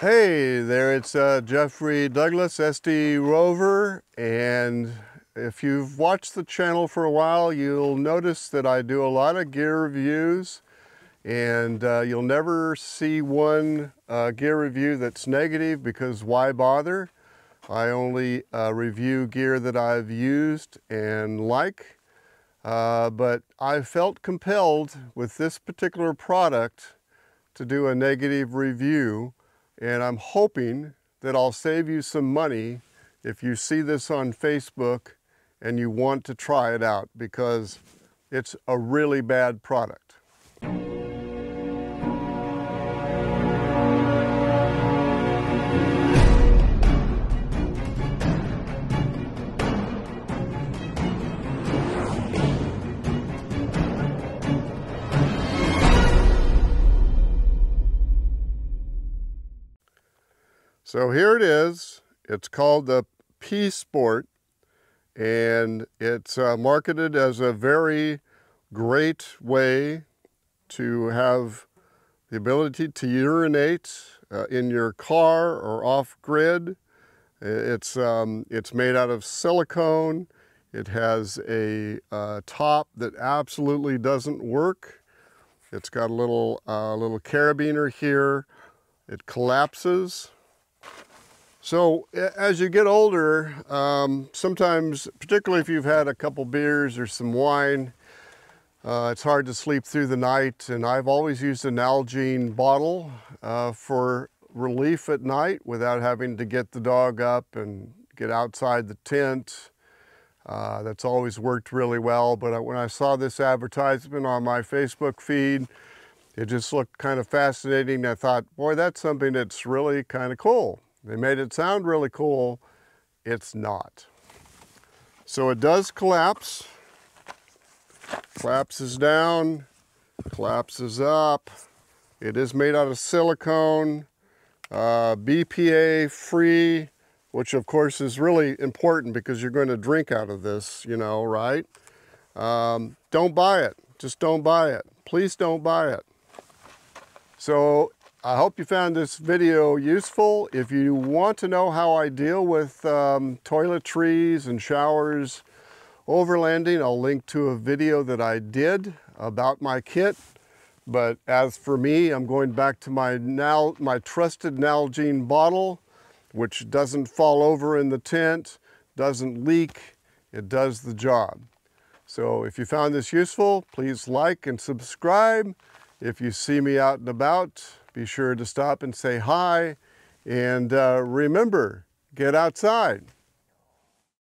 Hey there, it's uh, Jeffrey Douglass, SD Rover, and if you've watched the channel for a while, you'll notice that I do a lot of gear reviews, and uh, you'll never see one uh, gear review that's negative because why bother? I only uh, review gear that I've used and like, uh, but I felt compelled with this particular product to do a negative review and I'm hoping that I'll save you some money if you see this on Facebook and you want to try it out because it's a really bad product. So here it is. It's called the PeeSport and it's uh, marketed as a very great way to have the ability to urinate uh, in your car or off grid. It's, um, it's made out of silicone. It has a uh, top that absolutely doesn't work. It's got a little, uh, little carabiner here. It collapses so as you get older, um, sometimes, particularly if you've had a couple beers or some wine, uh, it's hard to sleep through the night. And I've always used an Nalgene bottle uh, for relief at night without having to get the dog up and get outside the tent. Uh, that's always worked really well. But when I saw this advertisement on my Facebook feed, it just looked kind of fascinating. I thought, boy, that's something that's really kind of cool. They made it sound really cool. It's not. So it does collapse. Collapses down, collapses up. It is made out of silicone, uh, BPA free, which of course is really important because you're going to drink out of this, you know, right? Um, don't buy it. Just don't buy it. Please don't buy it. So I hope you found this video useful. If you want to know how I deal with um, toiletries and showers overlanding, I'll link to a video that I did about my kit. But as for me, I'm going back to my, Nal my trusted Nalgene bottle, which doesn't fall over in the tent, doesn't leak, it does the job. So if you found this useful, please like and subscribe. If you see me out and about, be sure to stop and say hi. And uh, remember, get outside.